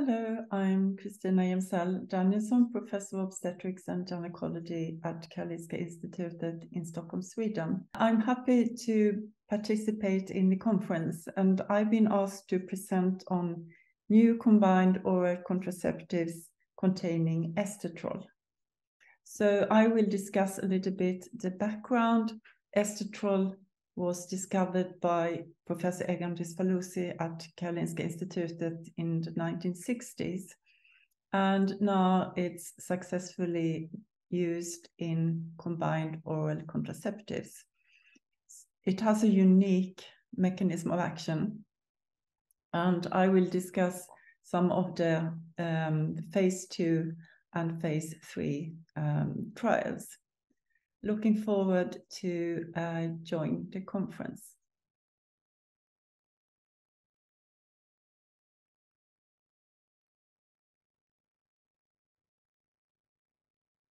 Hello, I'm Kristina Gemzell Danielsson, Professor of Obstetrics and Gynecology at Karolinska Institutet in Stockholm, Sweden. I'm happy to participate in the conference and I've been asked to present on new combined oral contraceptives containing estetrol. So I will discuss a little bit the background. Estetrol was discovered by Professor Egon Diczfalusy at Karolinska Institutet in the 1960s. And now it's successfully used in combined oral contraceptives. It has a unique mechanism of action. And I will discuss some of the um, phase two and phase three um, trials looking forward to uh, join the conference.